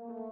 Buckle.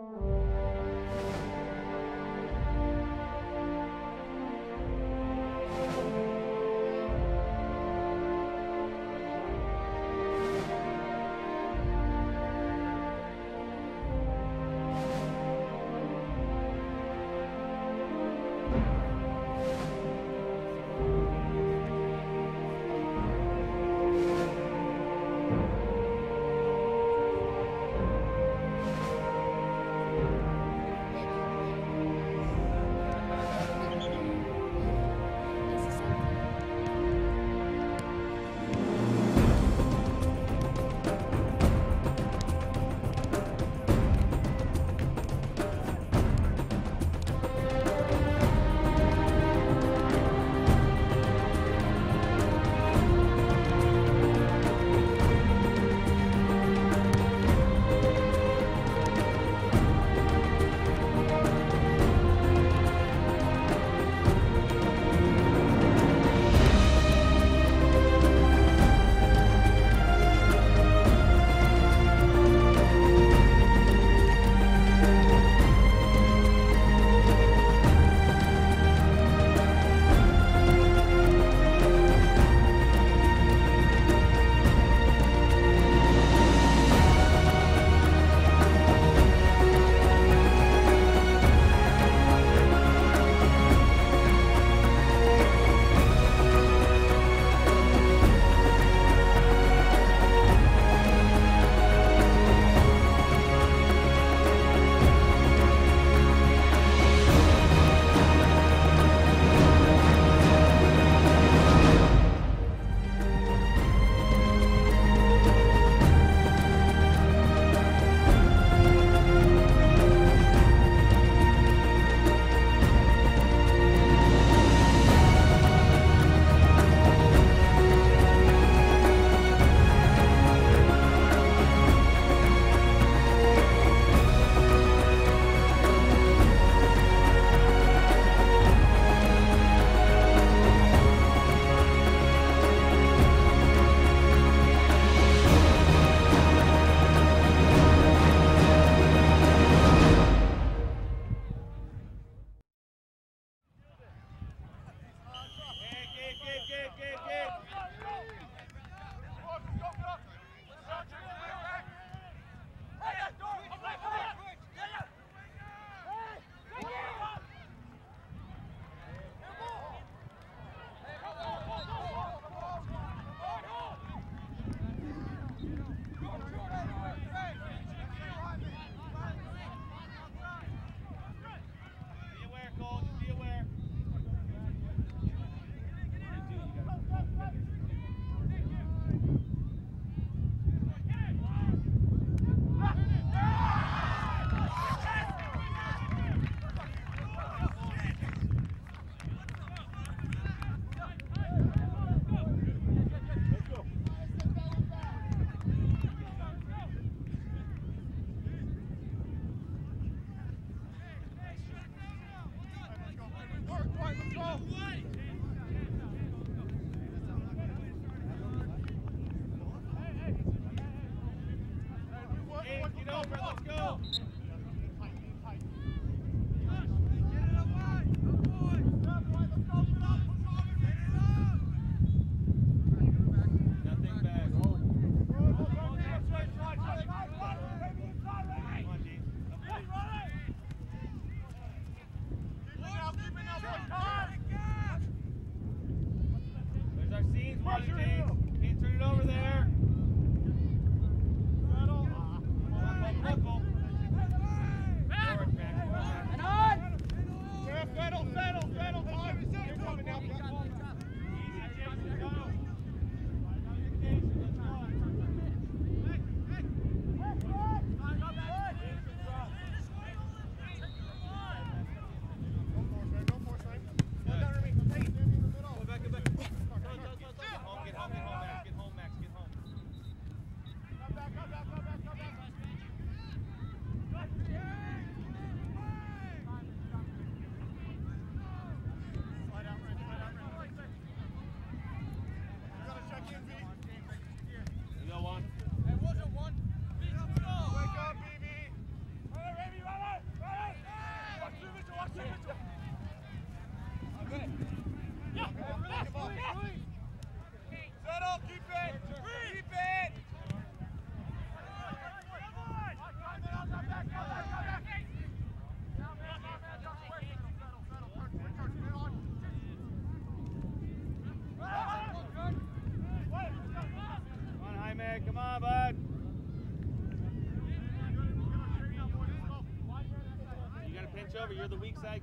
Over. You're the weak side,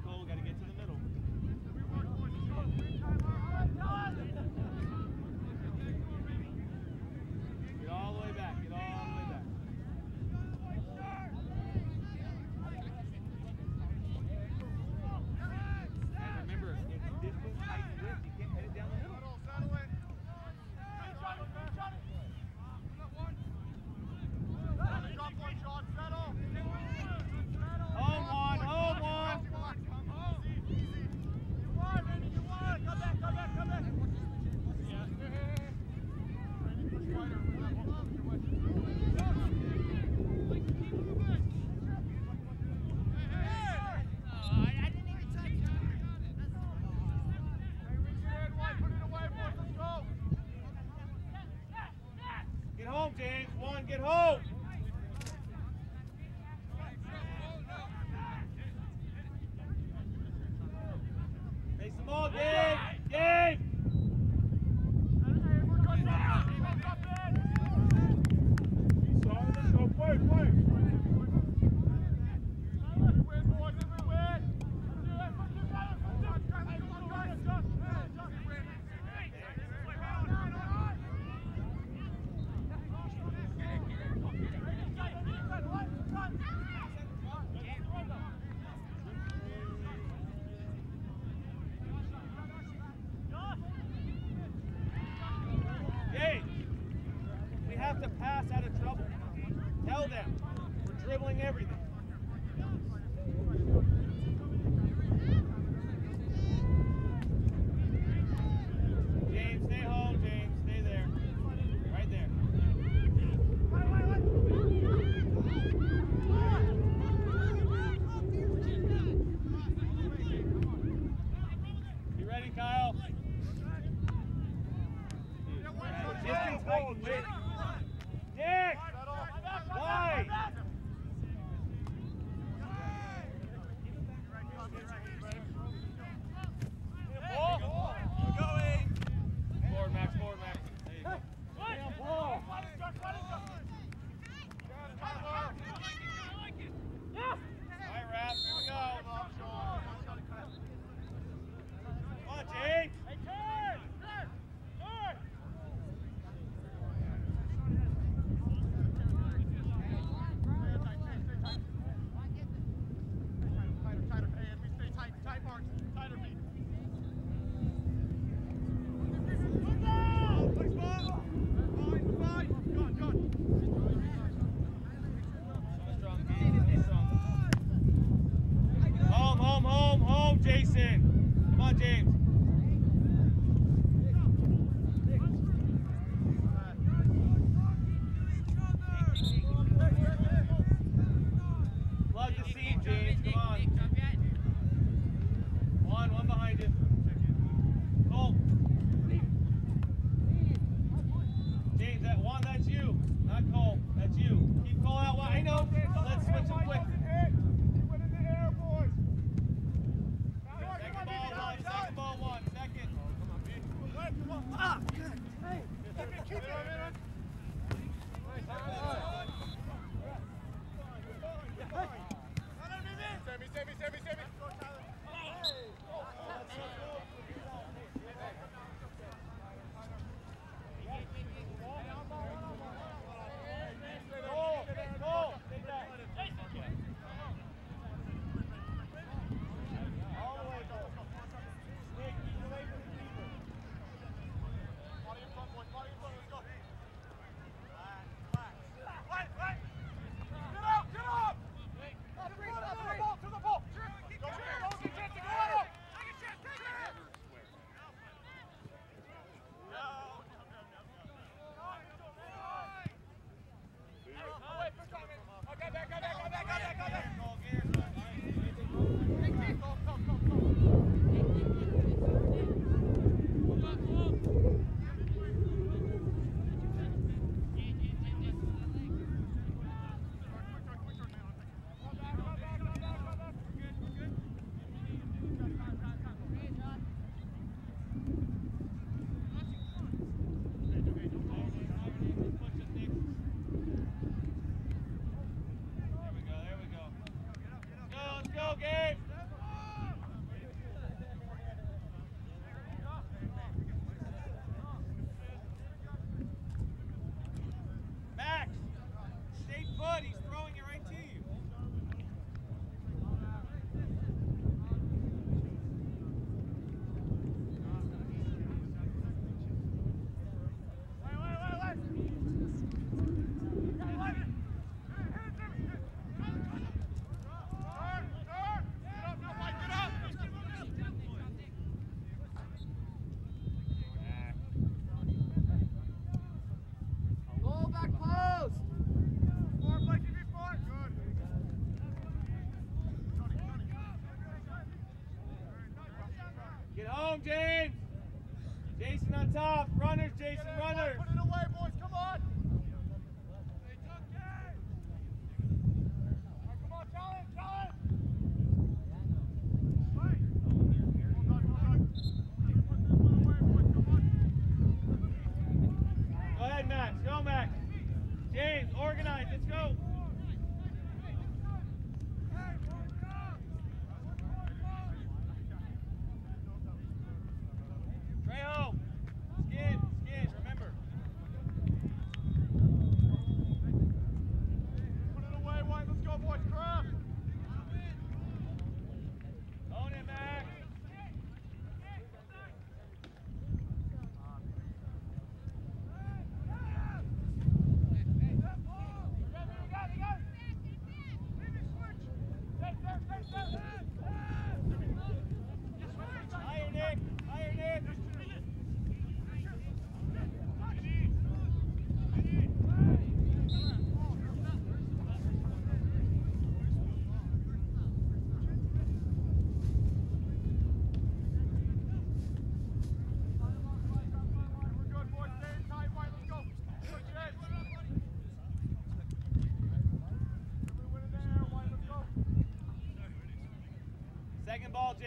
Stop.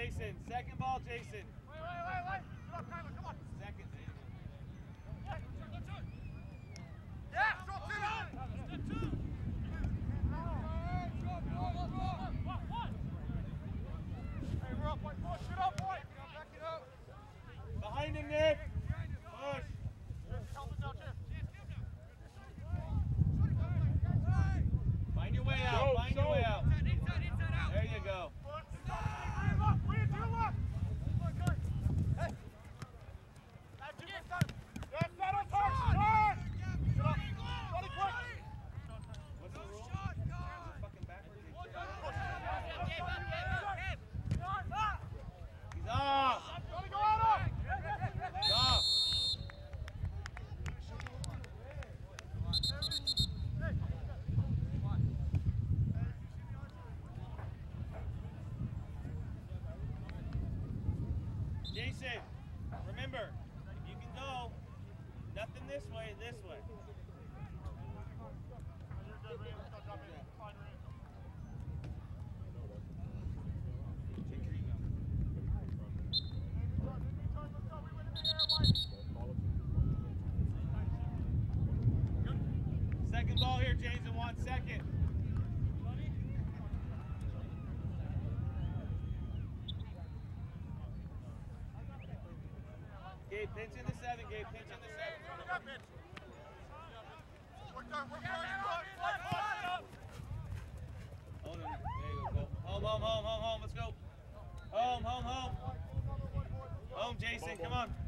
Jason. Second ball, Jason. Jason, remember, if you can go, nothing this way, this way. Second ball here, Jason, one second. Pinch in the seven, Gabe. Pinch in the seven. Hold him. There you go. Home, home, home, home, home. Let's go. Home, home, home. Home, Jason. Come on.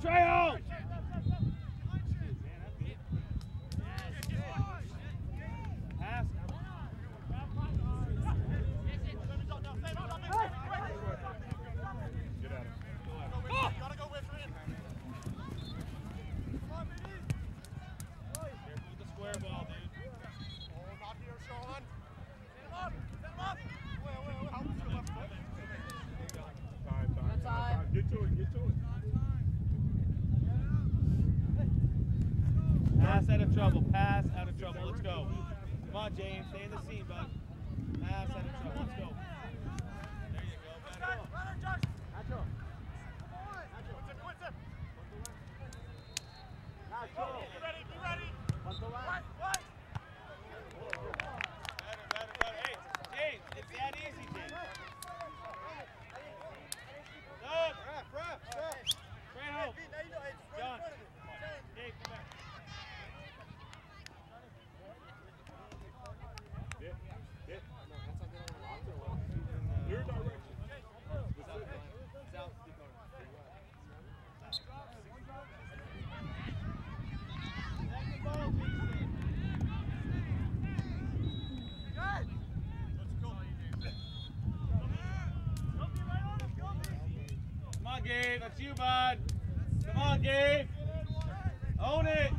Trejo! Gabe. That's you, bud. Come on, Gabe. Own it.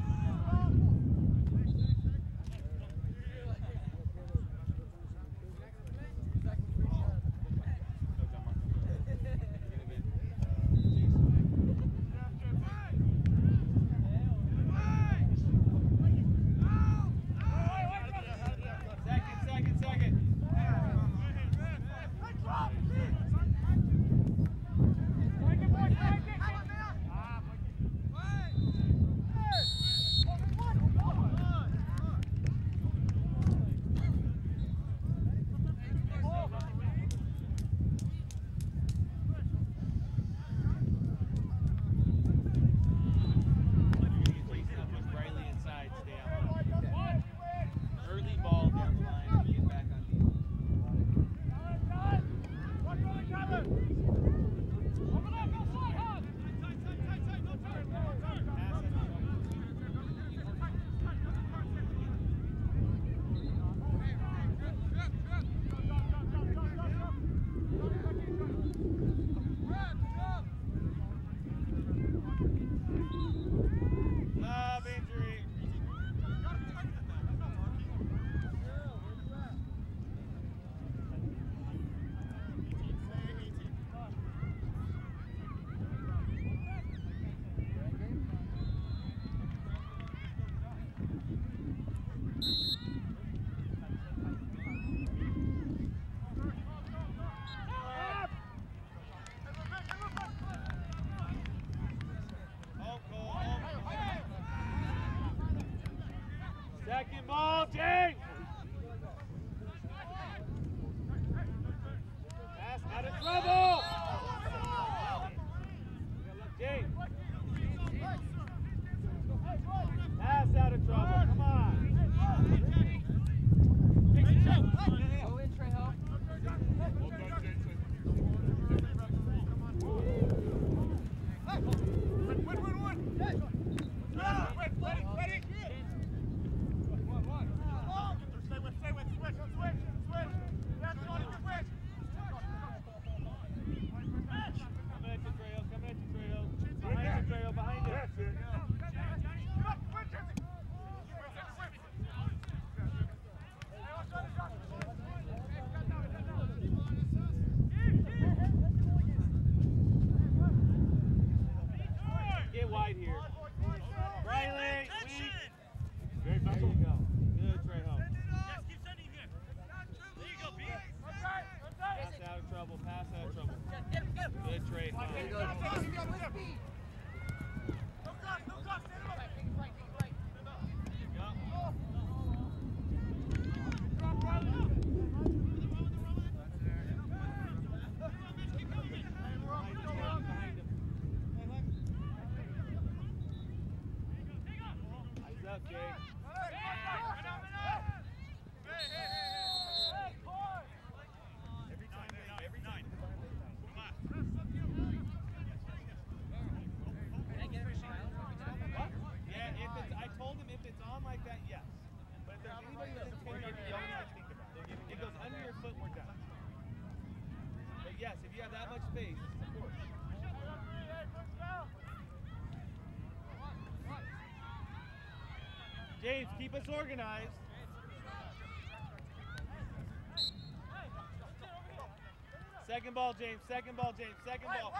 Keep us organized. Second ball, James. Second ball, James. Second ball.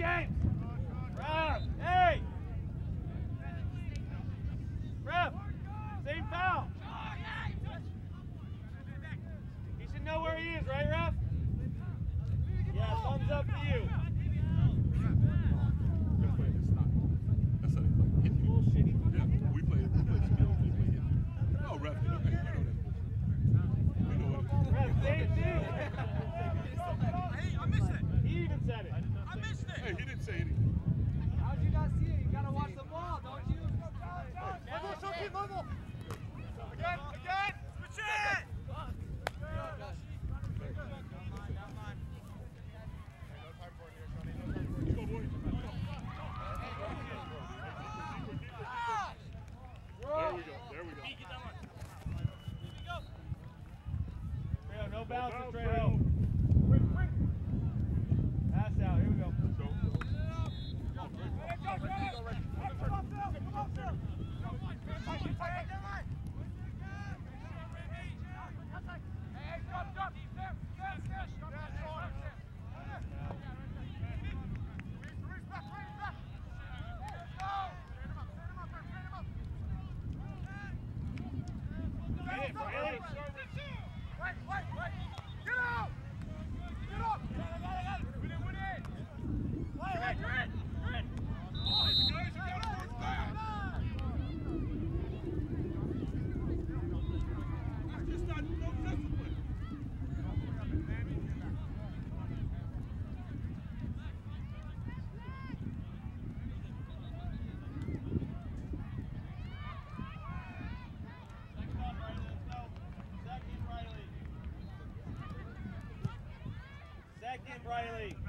damn! Riley.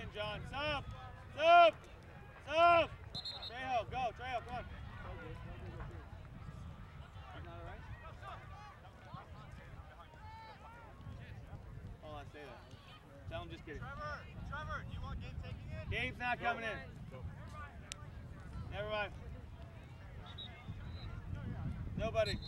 in, John. Sub! Sub! Sub! Trejo, go. Trejo, come on. Oh, I say that. Tell him just get it. Trevor, Trevor, do you want Gabe taking it? Gabe's not go. coming in. Go. Never mind. Nobody.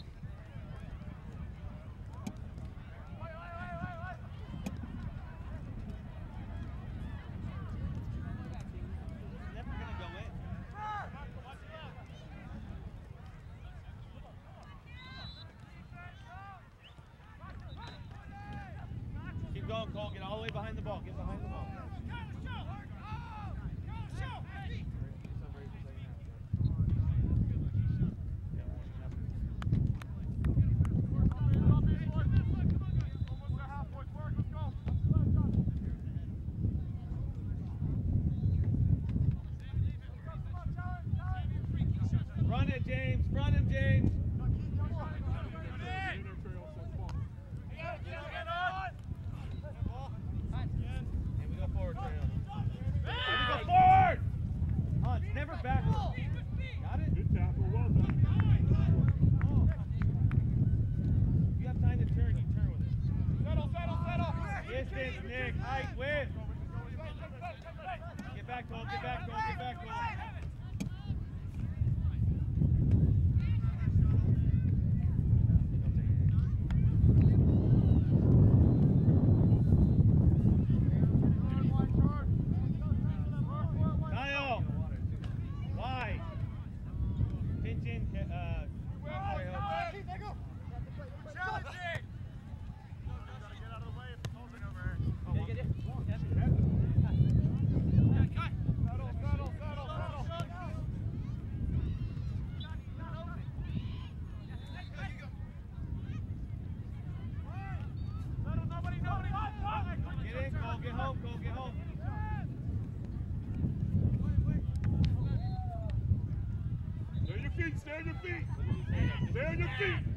Thank you.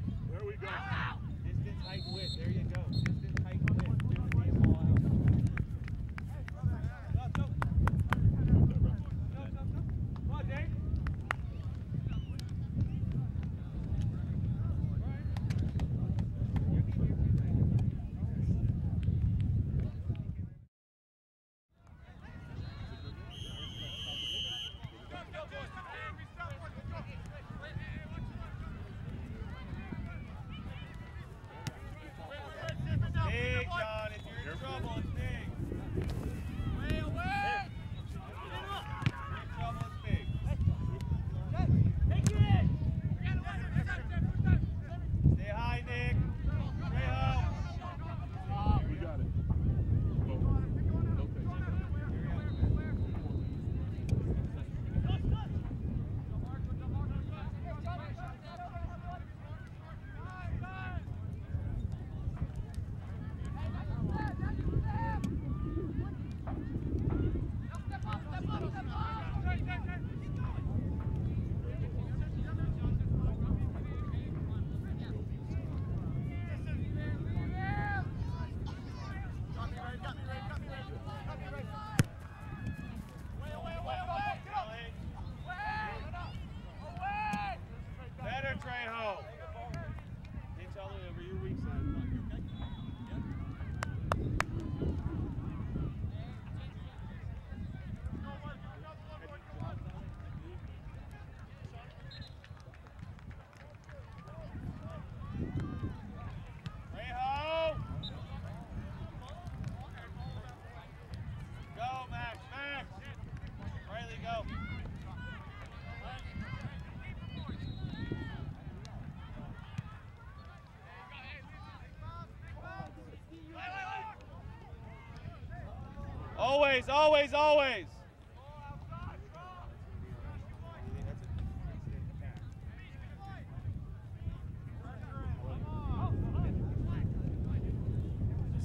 Always, always, always.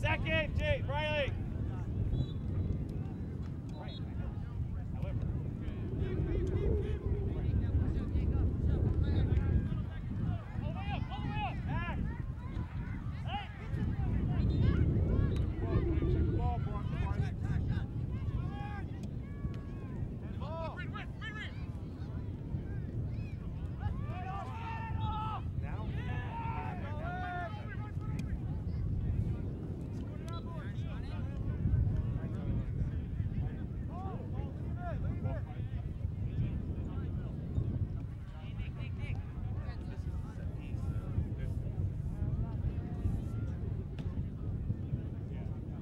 Second, Jake, Riley.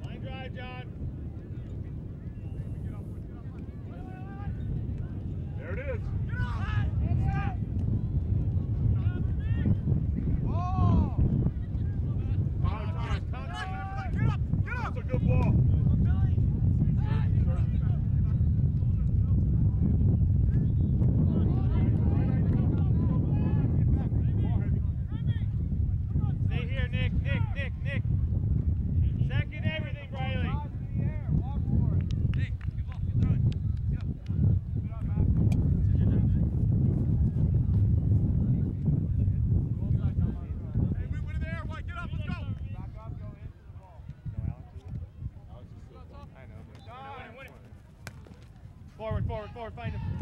Line drive, John. There it is. Time, time, time. That's a good ball. Stay here, Nick, Nick, Nick, Nick. Second everything, Riley. Hey, we win in there. White, get up. Let's go. Forward, forward, find him.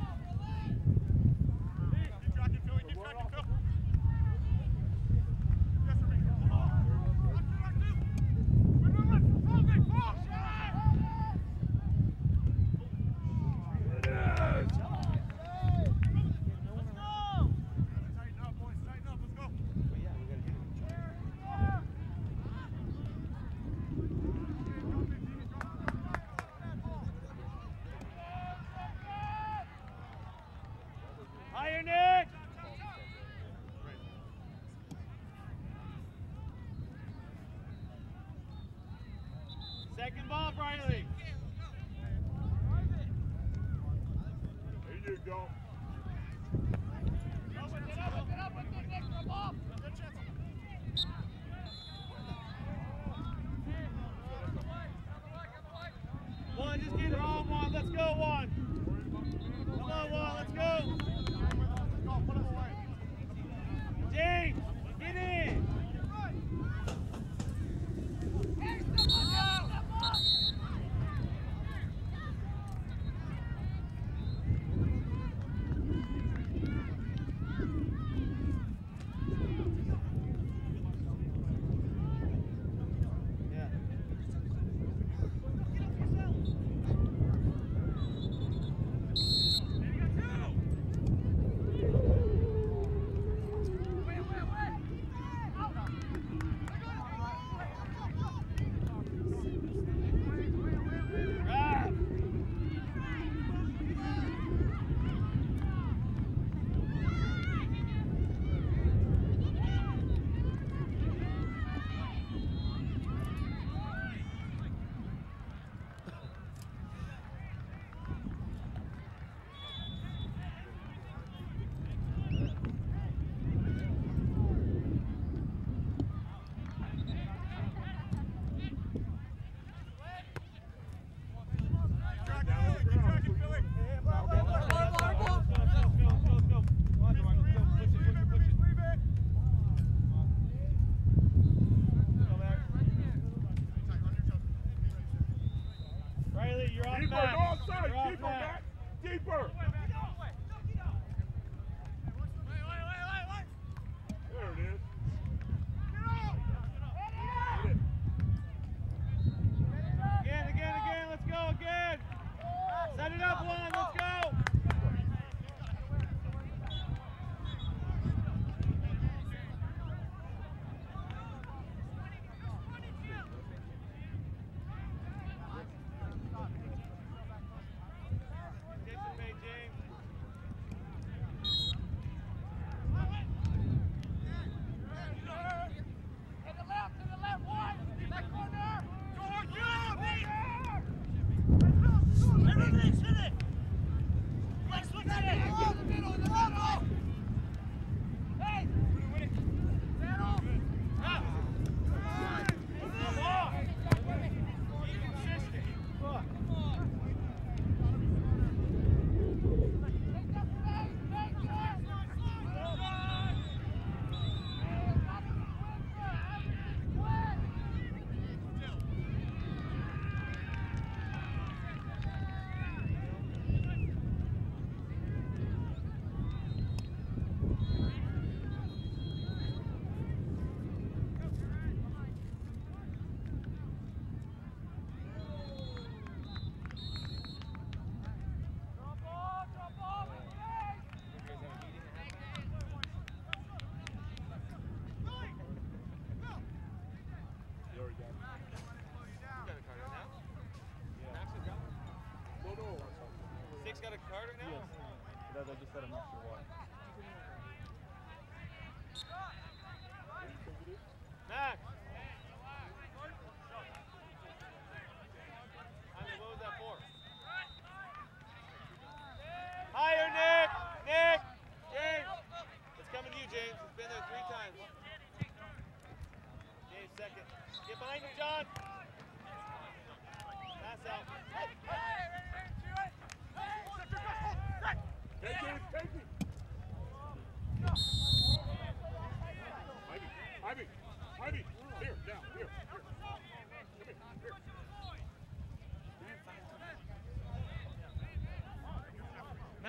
da, da, do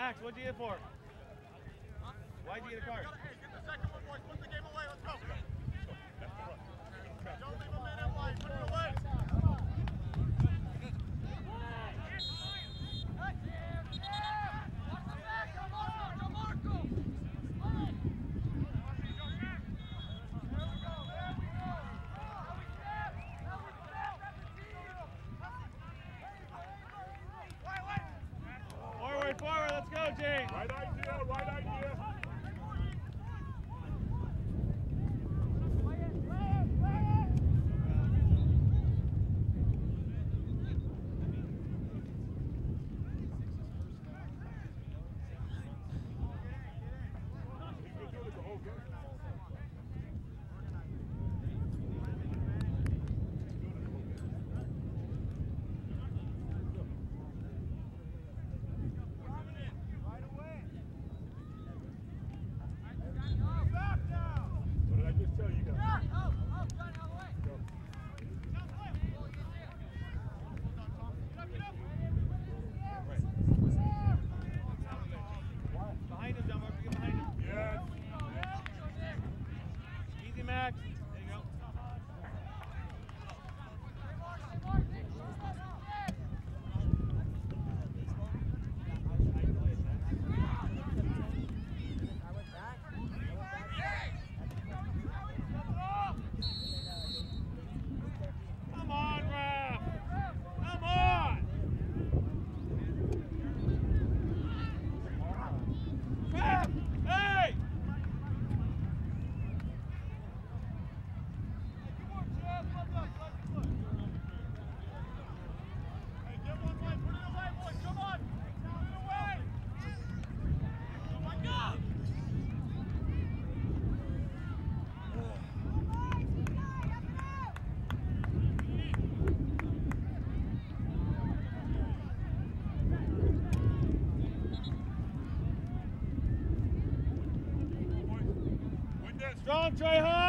Max, what'd you get for? Why'd you get a card? Reggie. Right idea, right idea. try hard.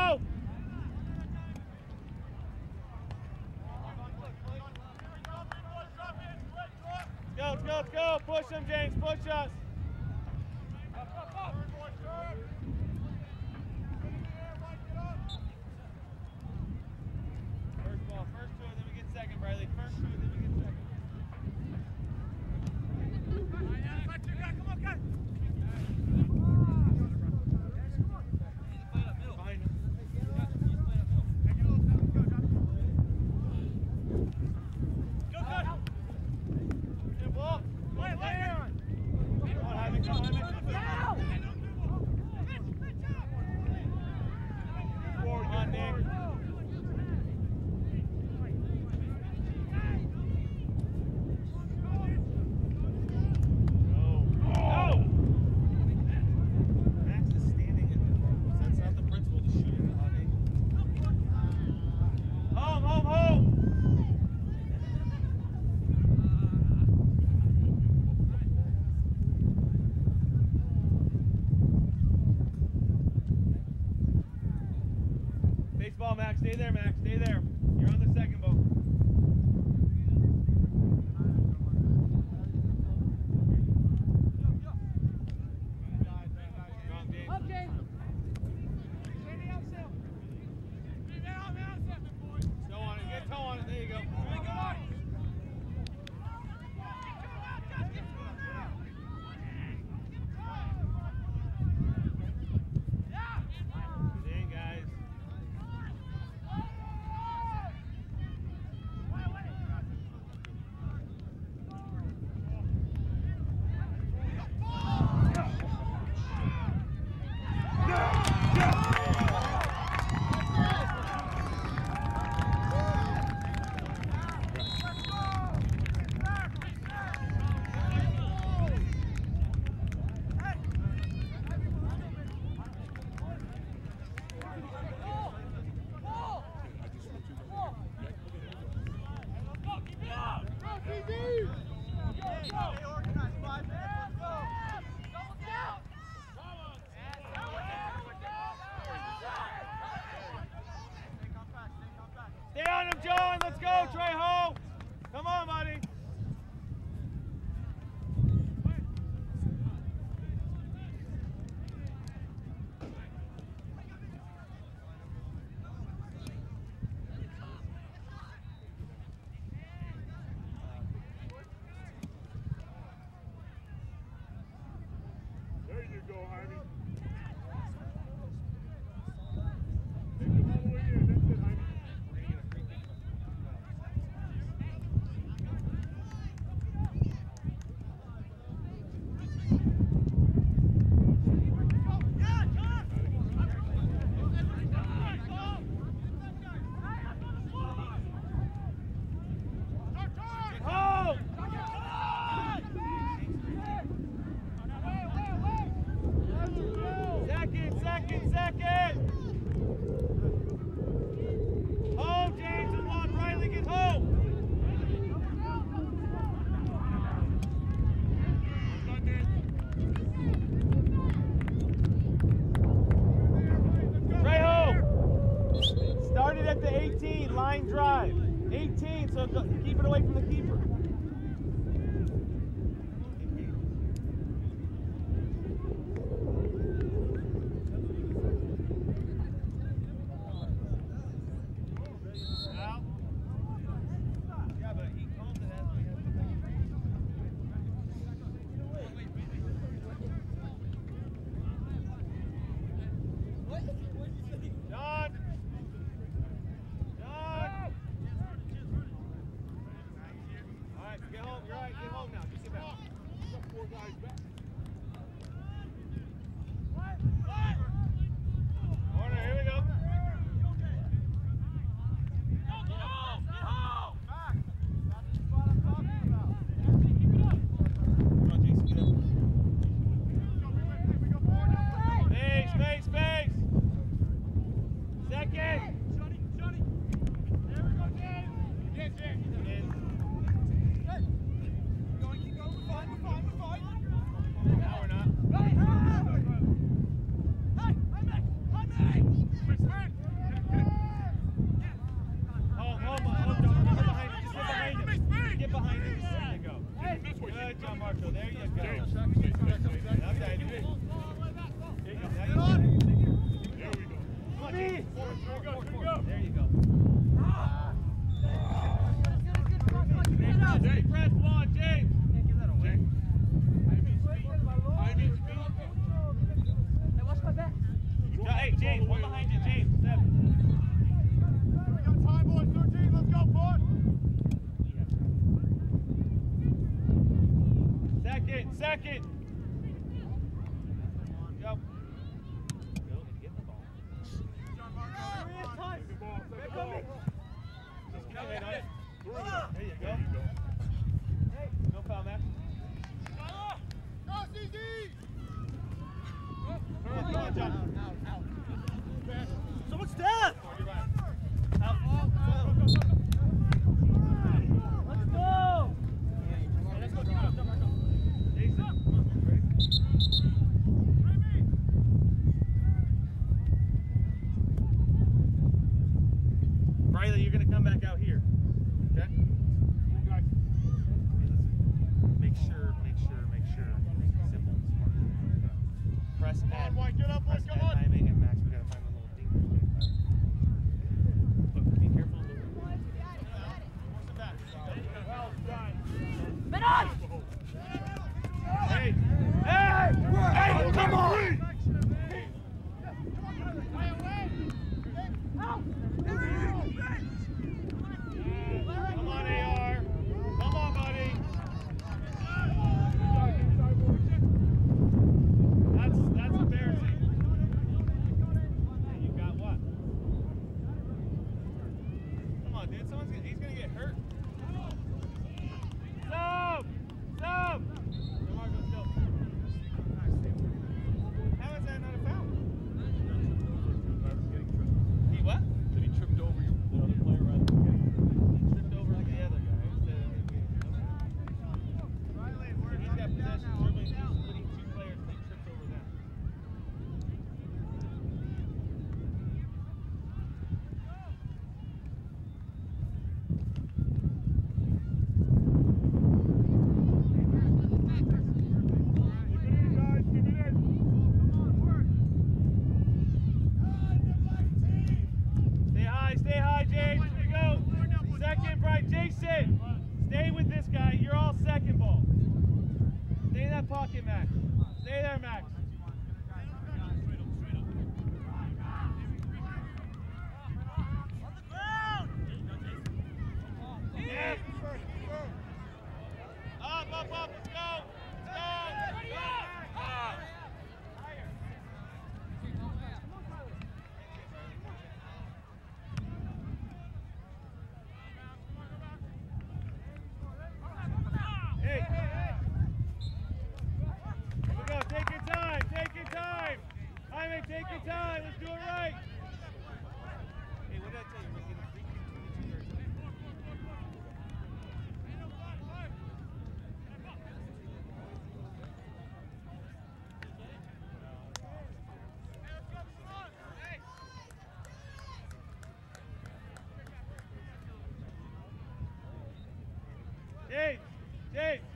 Hey.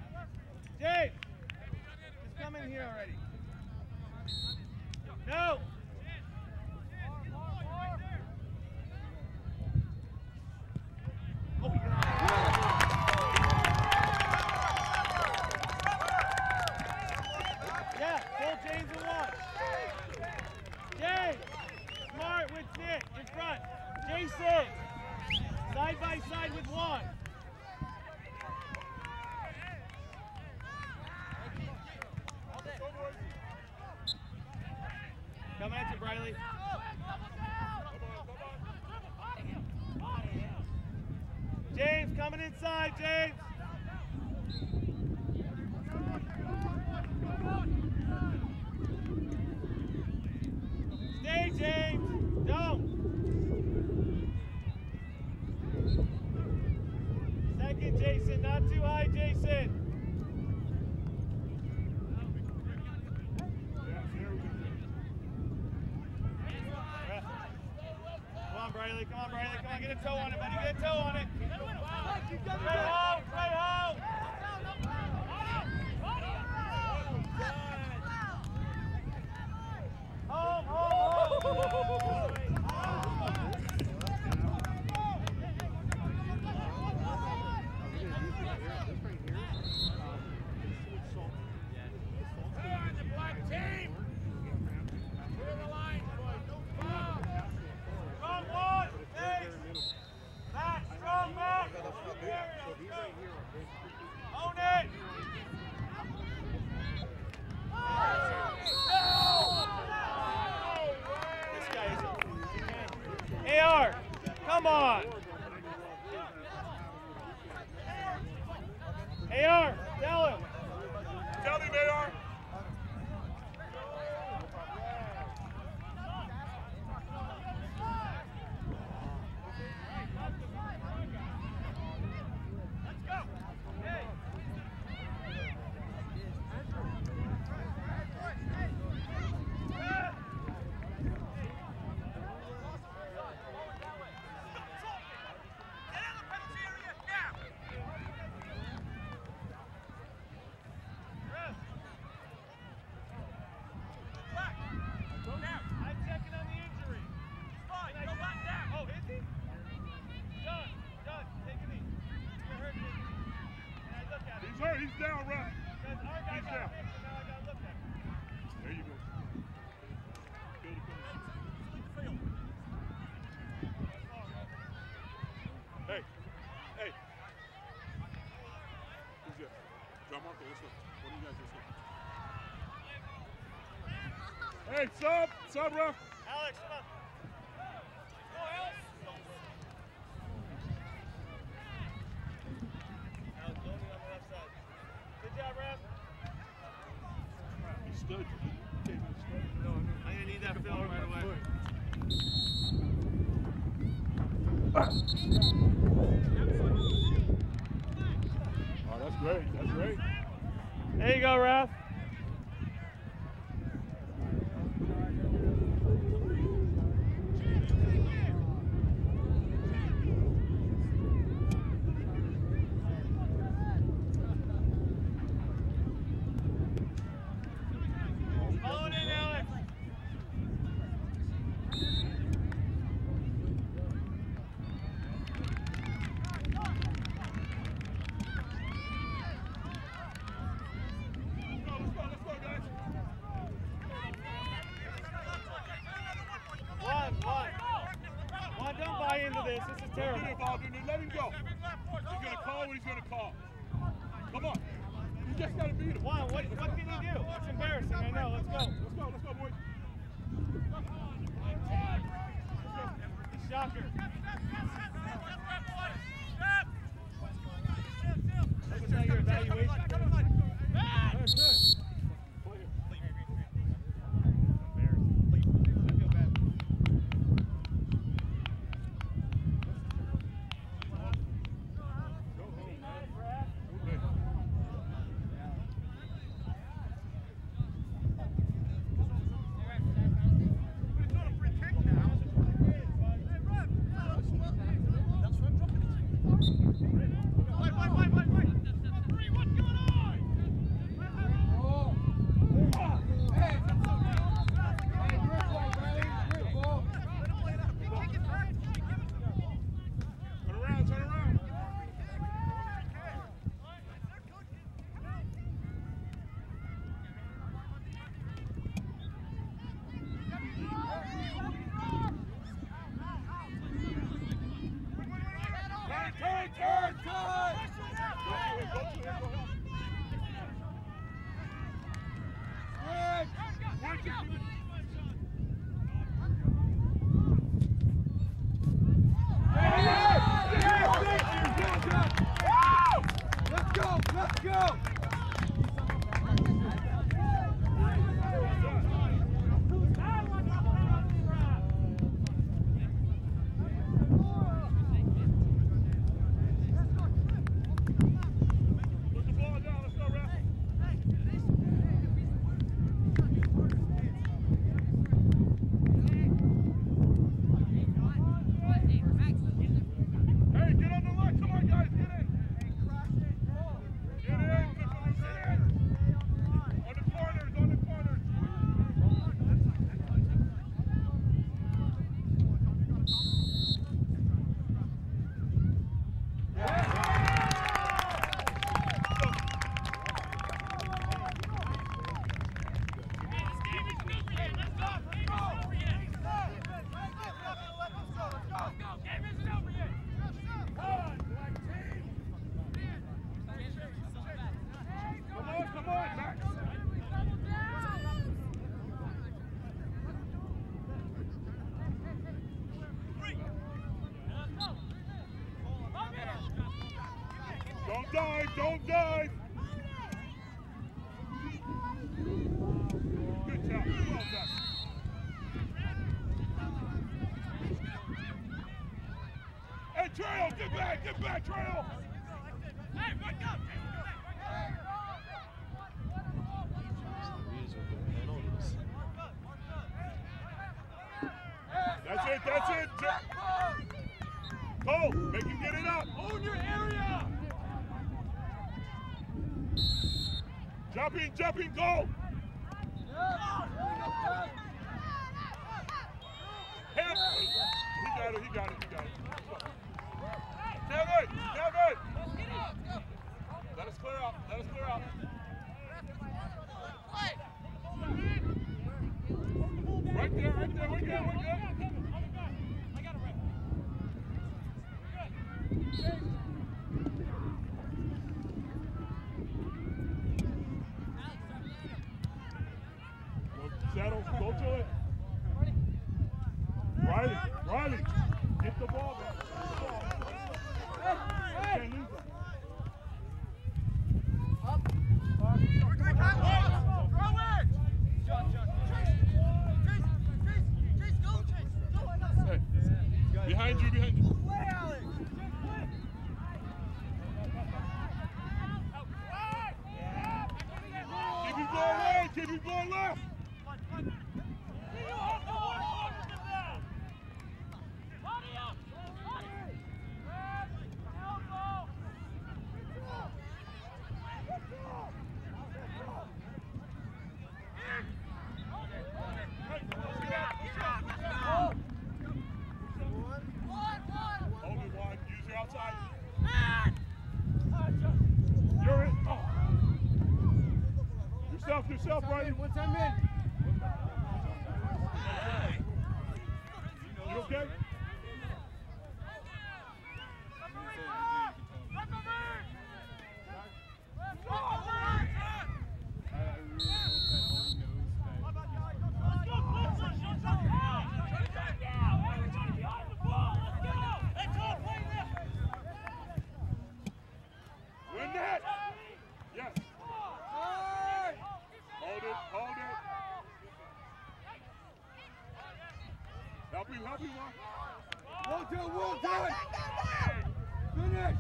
side, James. Stay, James. Don't. Second, Jason. Not too high, Jason. Come on, Briley. Come on, Briley. Come on, get a toe on it, buddy. Get a toe on it. AR, come on. AR, tell him. Tell him, AR. right, sub, sub rough. this. Is terrible. Get it, ball, dude. Let him go. He's going to call what he's going to call. Come on. You just got to beat him. Why? What, what can he do? It's embarrassing. I know. Let's go. Let's go. Let's go, boys. Shocker. jumping goal. Riley, Riley, get the ball back. Get the ball. Can't lose it. Hey, behind you, behind you. Keep him going right, keep him going left. Hold it wide, use your outside. You're in. Oh. Yourself, yourself, Riley. One time in. You okay? Win that. Yes. Hold it, hold it. Help you, help you, Well done, well done. Finish. It.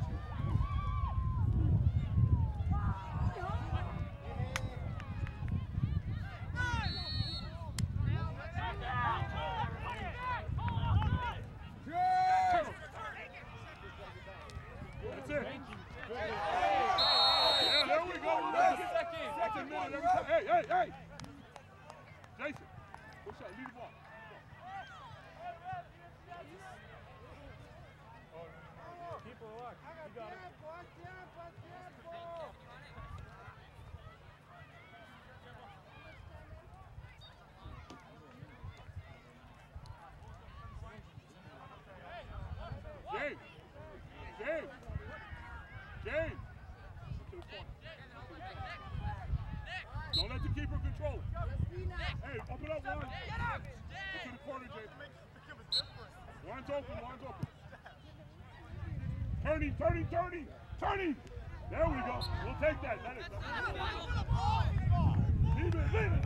We go. That's a minute every time. Hey, hey, hey. Jason, push out, lead the ball. Keep her relaxed. You got it. James. James. James. To. Don't let the keeper control. Hey, open up one. Get Go to the corner, James. One's open, one's open. Turning, turning, turning, turning. There we go. We'll take that. That is. Leave it, leave it.